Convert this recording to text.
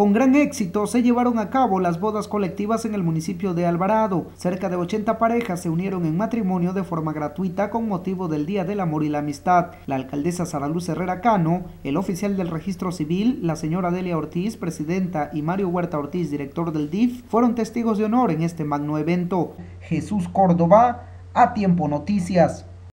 Con gran éxito se llevaron a cabo las bodas colectivas en el municipio de Alvarado. Cerca de 80 parejas se unieron en matrimonio de forma gratuita con motivo del Día del Amor y la Amistad. La alcaldesa Sara Luz Herrera Cano, el oficial del registro civil, la señora Delia Ortiz, presidenta, y Mario Huerta Ortiz, director del DIF, fueron testigos de honor en este magno evento. Jesús Córdoba, a Tiempo Noticias.